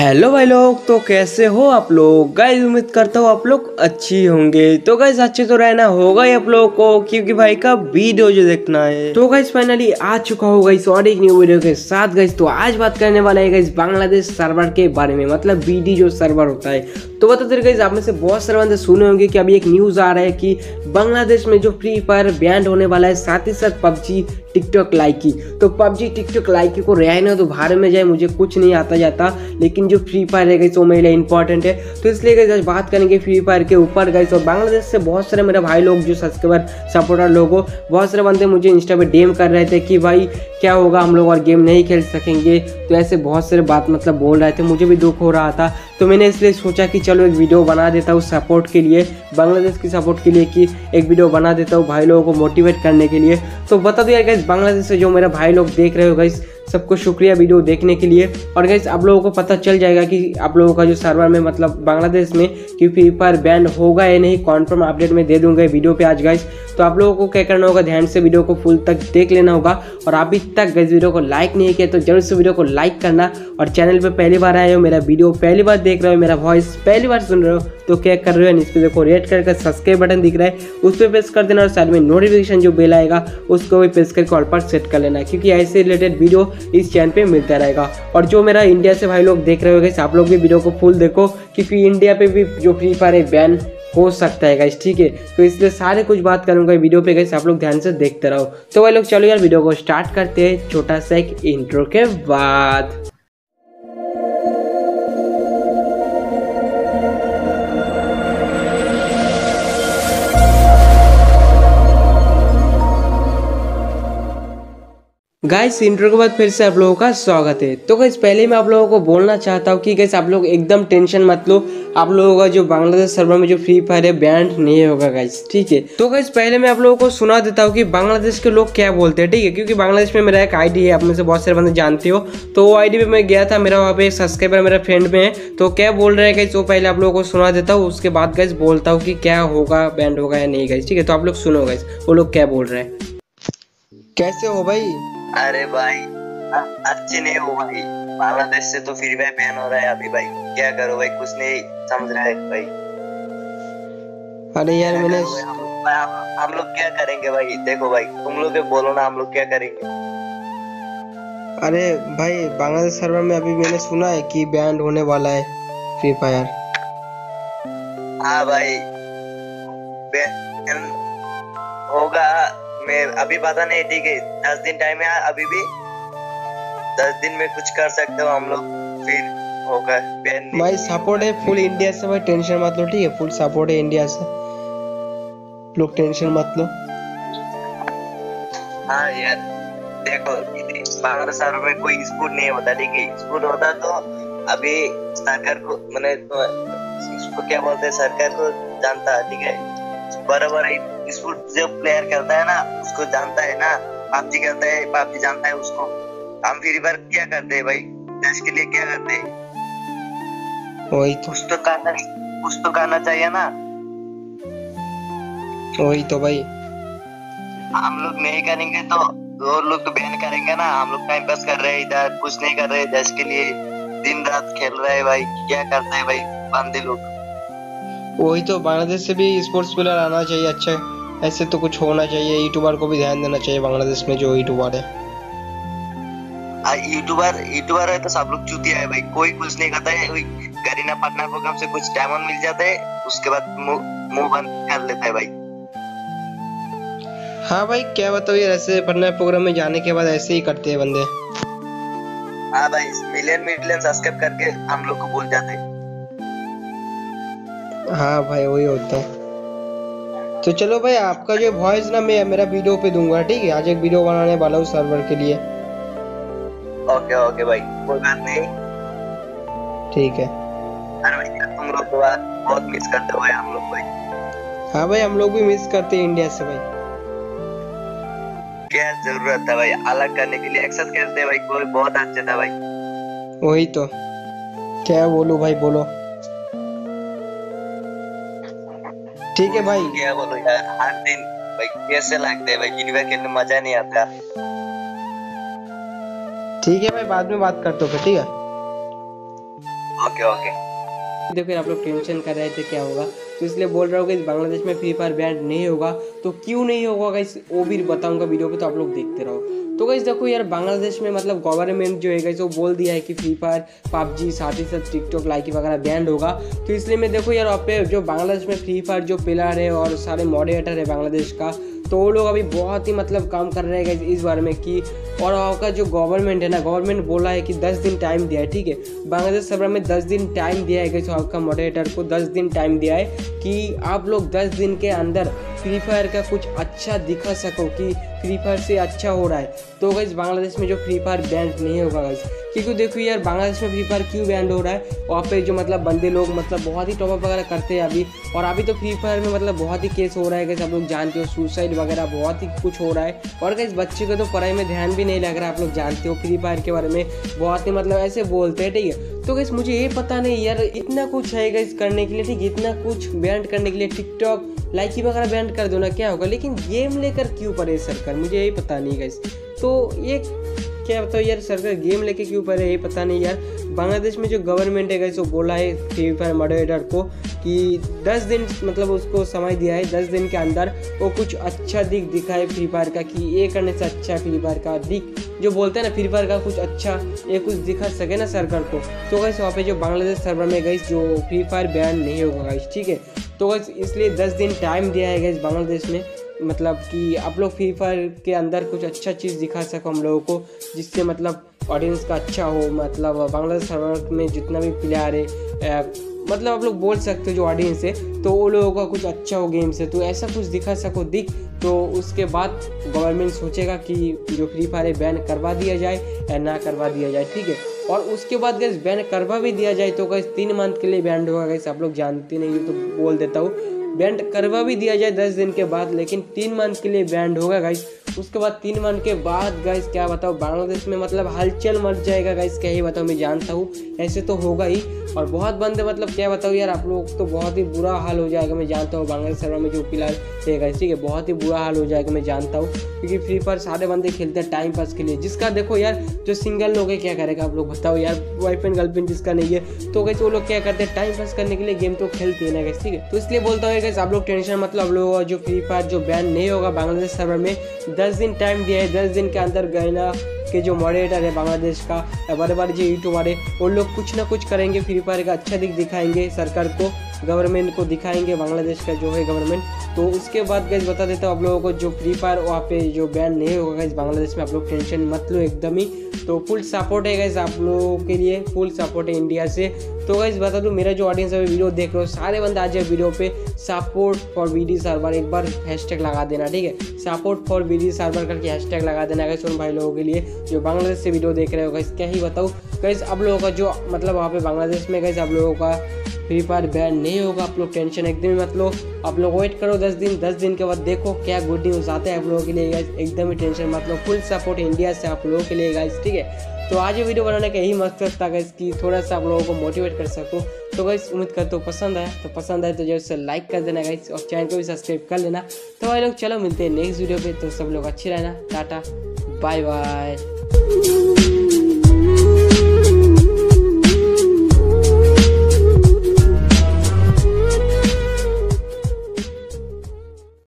Hello भाई लोग तो कैसे हो आप लोग? गाइस उम्मीद करता हूँ आप लोग अच्छी होंगे। तो गाइस अच्छे तो रहना होगा ही आप लोगों को, क्योंकि भाई का वीडियो जो देखना है। तो गाइस फाइनली आ चुका हो गाइस और एक न्यू वीडियो के साथ गाइस तो आज बात करने वाला है गाइस बांग्लादेश सर्वर के बारे में मतलब बीडी जो सर्वर होता है। तो बता दे गाइस आप में से बहुत सारे बंदे सुने होंगे कि अभी एक न्यूज़ आ रहा है कि बांग्लादेश में जो फ्री फायर बैंड होने वाला है, साथ ही साथ पबजी टिकटॉक लाइकी तो पबजी, टिकटॉक लाइकी को रिहाई ना तो बाहर में जाए मुझे कुछ नहीं आता जाता। लेकिन जो फ्री फायर है गई वो मेरे लिए इंपॉर्टेंट है। तो इसलिए गई आज बात करेंगे फ्री फायर के ऊपर गई और बांग्लादेश से बहुत सारे मेरे भाई लोग, जो सब्सक्राइबर सपोर्टर लोग हो, बहुत सारे बंदे मुझे इंस्टा पर डेम कर रहे थे कि भाई, क्या होगा, हम लोग और गेम नहीं खेल सकेंगे। तो ऐसे बहुत सारे बात मतलब बोल रहे थे, मुझे भी दुख हो रहा था। तो मैंने इसलिए सोचा कि चलो एक वीडियो बना देता हूँ सपोर्ट के लिए बांग्लादेश की सपोर्ट के लिए कि एक वीडियो बना देता हूँ भाई लोगों को मोटिवेट करने के लिए। तो बता दो यार गैस बांग्लादेश से जो मेरा भाई लोग देख रहे हो गाइस सबको शुक्रिया वीडियो देखने के लिए। और गैस आप लोगों को पता चल जाएगा कि आप लोगों का जो सर्वर में मतलब बांग्लादेश में कि फ्री फायर बैन होगा या नहीं कॉन्फर्म अपडेट में दे दूँगा वीडियो पे आज गाइस तो आप लोगों को क्या करना होगा? ध्यान से वीडियो को फुल तक देख लेना होगा। और अभी तक गैस वीडियो को लाइक नहीं किया तो ज़रूर से वीडियो को लाइक करना। और चैनल पर पहली बार आए हो, मेरा वीडियो पहली बार देख रहे हो, मेरा वॉइस पहली बार सुन रहे हो तो क्या कर रहे हो? इस पर देखो रेड करके सब्सक्राइब बटन दिख रहा है। उस पर प्रेस कर देना और साइड में नोटिफिकेशन जो बेल आएगा, उसको भी प्रेस करके ऑल पर सेट कर लेना। क्योंकि ऐसे रिलेटेड वीडियो इस चैनल पे मिलता रहेगा। और जो मेरा इंडिया से भाई लोग देख रहे हो गए आप लोग भी वीडियो को फुल देखो। क्योंकि इंडिया पे भी जो फ्री फायर है बैन हो सकता है गाइस ठीक है? तो इसलिए सारे कुछ बात करूँगा वीडियो पे गाइस आप लोग ध्यान से देखते रहो। तो वही लोग, चलो यार वीडियो को स्टार्ट करते हैं, छोटा सा एक इंट्रो के बाद। गाइस इंट्रो के बाद फिर से आप लोगों का स्वागत है। तो गाइस पहले मैं आप लोगों को बोलना चाहता हूँ कि गाइस आप लोग एकदम टेंशन मत लो। आप लोगों का जो बांग्लादेश सर्वर में जो फ्री फायर है बैंड नहीं होगा गाइस ठीक है? तो गाइस पहले मैं आप लोगों को सुना देता हूँ कि बांग्लादेश के लोग क्या बोलते हैं, ठीक है? क्योंकि बांग्लादेश में मेरा एक आईडी है, आप में से बहुत सारे बंदे जानते हो। तो वो आईडी मैं गया था, मेरा वहाँ पे सब्सक्राइबर मेरा फ्रेंड में है। तो क्या बोल रहे हैं गाइस वो पहले आप लोगों को सुना देता हूँ, उसके बाद गाइस बोलता हूँ कि क्या होगा बैंड होगा या नहीं गाइस ठीक है? तो आप लोग सुनो गाइस वो लोग क्या बोल रहे हैं? कैसे हो भाई? अरे भाई अच्छे नहीं हो भाई। बांग्लादेश से तो फिर भाई बैन हो रहा है अभी भाई। क्या करो भाई कुछ नहीं समझ रहा है भाई। अरे यार मैंने हम, लोग क्या करेंगे भाई? देखो भाई तुम लोग बोलो ना हम लोग क्या करेंगे? अरे भाई बांग्लादेश सर्वर में अभी मैंने सुना है कि बैंड होने वाला है फ्री फायर हाँ भाई बैन होगा। मैं अभी पता नहीं ठीक है दस दिन टाइम है अभी भी। दस दिन में कुछ कर सकते हो हम लोग। फिर होगा भाई सपोर्ट है फुल इंडिया से भाई टेंशन मत लो ठीक है? फुल सपोर्ट है इंडिया से। लोग टेंशन मत लो। हाँ यार देखो बाहर शहर में कोई स्कूल नहीं होता ठीक है? स्कूल होता तो अभी सरकार को मैंने तो क्या बोलते हैं? सरकार को जानता ठीक है? बराबर इसको जो प्लेयर खेलता है ना उसको जानता है ना पबजी खेलता है पबजी जानता है उसको। हम फ्री फायर क्या करते हैं भाई? देश के लिए क्या करते हैं? वही तो। कुछ तो करना कुछ तो करना चाहिए ना। वही तो भाई। हम लोग नहीं करेंगे तो और लोग तो बैन करेंगे ना। हम लोग टाइम पास कर रहे हैं इधर कुछ नहीं कर रहे देश के लिए। दिन रात खेल रहे हैं भाई क्या करते हैं भाई बंदे लोग। वही तो बांग्लादेश से भी स्पोर्ट्स प्लेयर आना चाहिए अच्छा। ऐसे तो कुछ होना चाहिए। यूट्यूबर को भी ध्यान देना चाहिए बांग्लादेश में जो यूट्यूबर है। यूट्यूबर यूट्यूबर है तो सब लोग चूतिया है भाई। कोई कुछ नहीं करता है। करीना पटना प्रोग्राम से कुछ डायमंड मिल जाता है उसके बाद मुँह बंद कर लेता है भाई। हाँ भाई क्या बताओ यार ऐसे पटना प्रोग्राम में जाने के बाद ऐसे ही करते हैं बंदे। हाँ भाई मिलियन मिलियन सब्सक्राइब करके हम लोग को बोल जाते हैं। हाँ भाई वही होता है। तो चलो भाई आपका जो वॉइस ना मैं मेरा वीडियो पे दूँगा ठीक है? आज एक वीडियो बनाने वाला हूँ सर्वर के लिए। ओके ओके भाई कोई बात नहीं। ठीक है। अरे भाई तुम लोग बहुत मिस करते हो हम लोग भाई। हाँ भाई हम लोग भी मिस करते हैं इंडिया से भाई। क्या ज़रूरत है भाई अलग करने के लिए एक्सेप्ट करते भाई कोई बहुत अच्छा था भाई। वही तो। क्या बोलूँ भाई बोलो। ठीक है भाई। क्या बोलो यार हर दिन भाई कैसे लगते हैं भाई? गिनवा खेलने मज़ा नहीं आता। ठीक है भाई बाद में बात करते हो ठीक है? Okay okay. देखो यार आप लोग टेंशन कर रहे थे क्या होगा? तो इसलिए बोल रहा हूँ कि बांग्लादेश में फ्री फायर बैंड नहीं होगा तो क्यों नहीं होगा गाइस वो भी बताऊँगा वीडियो पे तो आप लोग देखते रहो। तो गई देखो यार, बांग्लादेश में मतलब गवर्नमेंट जो है वो बोल दिया है कि फ्री फायर पबजी साथ ही साथ टिकटॉक लाइक वगैरह बैंड होगा। तो इसलिए मैं देखो यार, वहाँ पे जो बांग्लादेश में फ्री फायर जो प्लेयर है और सारे मॉडरेटर है बांग्लादेश का तो वो लोग अभी बहुत ही मतलब काम कर रहे हैं इस बारे में कि और का जो गवर्नमेंट है ना गवर्नमेंट बोला है कि दस दिन टाइम दिया है, ठीक है? बांग्लादेश सर्वर में दस दिन टाइम दिया है वहाँ आपका मॉडरेटर को, दस दिन टाइम दिया है कि आप लोग दस दिन के अंदर फ्री फायर का कुछ अच्छा दिखा सको कि फ्री फायर से अच्छा हो रहा है। तो गई बांग्लादेश में जो फ्री फायर बैंड नहीं होगा गैस क्योंकि देखो यार, बांग्लादेश में फ्री फायर क्यों बैंड हो रहा है? वहाँ पे जो मतलब बंदे लोग मतलब बहुत ही टॉपअप वगैरह करते हैं अभी। और अभी तो फ्री फायर में मतलब बहुत ही केस हो रहा है कैसे आप लोग जानते हो सुसाइड वगैरह बहुत ही कुछ हो रहा है। और कैसे बच्चे को तो पढ़ाई में ध्यान भी नहीं लग रहा, आप लोग जानते हो, फ्री फायर के बारे में बहुत ही मतलब ऐसे बोलते हैं, ठीक है? तो गैस मुझे ये पता नहीं यार, इतना कुछ है गैस करने के लिए, ठीक इतना कुछ बैंड करने के लिए टिकटॉक लाइकी वगैरह बैंड कर दो ना, क्या होगा? लेकिन गेम लेकर क्यों पड़े सरकार मुझे यही पता नहीं गैस तो ये क्या बताओ यार सरकार गेम लेके क्यों पड़े ये पता नहीं यार। बांग्लादेश में जो गवर्नमेंट है गैस वो बोला है फ्री फायर मॉडरेटर को कि दस दिन मतलब उसको समय दिया है, दस दिन के अंदर वो कुछ अच्छा दिख दिखाए फ्री फायर का कि ये करने से अच्छा फ्री फायर का दिख। जो बोलते हैं ना फ्री फायर का कुछ अच्छा ये कुछ दिखा सके ना सरकार को। तो गैस वहाँ पे जो बांग्लादेश सर्वर में गई जो फ्री फायर बैन नहीं होगा ठीक है? तो गैस इसलिए दस दिन टाइम दिया है गैस बांग्लादेश में। मतलब कि आप लोग फ्री फायर के अंदर कुछ अच्छा चीज़ दिखा सको हम लोगों को, जिससे मतलब ऑडियंस का अच्छा हो मतलब बांग्लादेश सर्वर में जितना भी प्लेयर है मतलब आप लोग बोल सकते हो जो ऑडियंस है तो वो लोगों का कुछ अच्छा हो गेम से। तो ऐसा कुछ दिखा सको दिख तो उसके बाद गवर्नमेंट सोचेगा कि जो फ्री फायर है बैन करवा दिया जाए या ना करवा दिया जाए, ठीक है? और उसके बाद गैस बैन करवा भी दिया जाए तो गैस तीन मंथ के लिए बैंड होगा गैस आप लोग जानते नहीं तो बोल देता हूँ। बैंड करवा भी दिया जाए दस दिन के बाद, लेकिन तीन मंथ के लिए बैंड होगा गाइस उसके बाद तीन मंथ के बाद गाइस क्या बताओ बांग्लादेश में मतलब हलचल मच जाएगा गाइस क्या ही बताओ मैं जानता हूँ। ऐसे तो होगा ही। और बहुत बंदे मतलब क्या बताओ यार, आप लोग तो बहुत ही बुरा हाल हो जाएगा, मैं जानता हूँ। बांग्लादेश सर्वर में जो फ़िलहाल है ठीक है? बहुत ही बुरा हाल हो जाएगा, मैं जानता हूँ। क्योंकि फ्री फायर सारे बंदे खेलते हैं टाइम पास के लिए। जिसका देखो यार, जो सिंगल लोग है, क्या करेगा आप लोग बताओ? यार बॉयफ्रेंड गर्लफ्रेंड जिसका नहीं है तो कैसे वो लोग क्या करते हैं? टाइम पास करने के लिए गेम तो खेलते हैं ना गैस ठीक है? तो इसलिए बोलता हूँ गैस आप लोग टेंशन मतलब आप लोग जो फ्री फायर जो बैन नहीं होगा बांग्लादेश सर्वर में दस दिन टाइम दिया है, दस दिन के अंदर गहना के जो मॉडरेटर है बांग्लादेश का बड़े बड़े जो यूट्यूबर है, वो लोग कुछ ना कुछ करेंगे फ्री फायर का अच्छा दिख दिखाएँगे सरकार को। गवर्नमेंट को दिखाएँगे, बांग्लादेश का जो है गवर्नमेंट। तो उसके बाद गैस बता देता हूँ आप लोगों को, जो फ्री फायर वहाँ पे जो बैन नहीं होगा गैस बांग्लादेश में आप लोग टेंशन मत लो एकदम ही। तो फुल सपोर्ट है गैस आप लोगों के लिए फुल सपोर्ट है इंडिया से। तो गैस बता दूँ, मेरा जो ऑडियंस है वीडियो देख रहे हो, सारे बंदे आज वीडियो पे सपोर्ट फॉर वीडी सर्वर एक बार हैशटैग लगा देना, ठीक है? सपोर्ट फॉर वीडी सर्वर करके हैशटैग लगा देना गैस उन भाई लोगों के लिए, जो बांग्लादेश से वीडियो देख रहे हो गैस क्या ही बताऊँ गैस आप लोगों का जो मतलब वहाँ पे बांग्लादेश में गैस आप लोगों का फ्री फायर बैन नहीं होगा, आप लोग टेंशन एकदम मत लो। आप लोग वेट करो दस दिन दस दिन के बाद देखो क्या गुड न्यूज़ आता है आप लोगों के लिए गाइस एकदम ही टेंशन मत लो। फुल सपोर्ट इंडिया से आप लोगों के लिए गाइस ठीक है? तो आज ये वीडियो बनाने का यही मकसद था गाइस कि थोड़ा सा आप लोगों को मोटिवेट कर सको। तो गाइस उम्मीद करते हो पसंद आया। तो पसंद आए तो ज़रूर से लाइक कर देना गाइस और चैनल को भी सब्सक्राइब कर लेना। तो भाई लोग, चलो मिलते हैं नेक्स्ट वीडियो पे। तो सब लोग अच्छे रहना। टाटा। Bye bye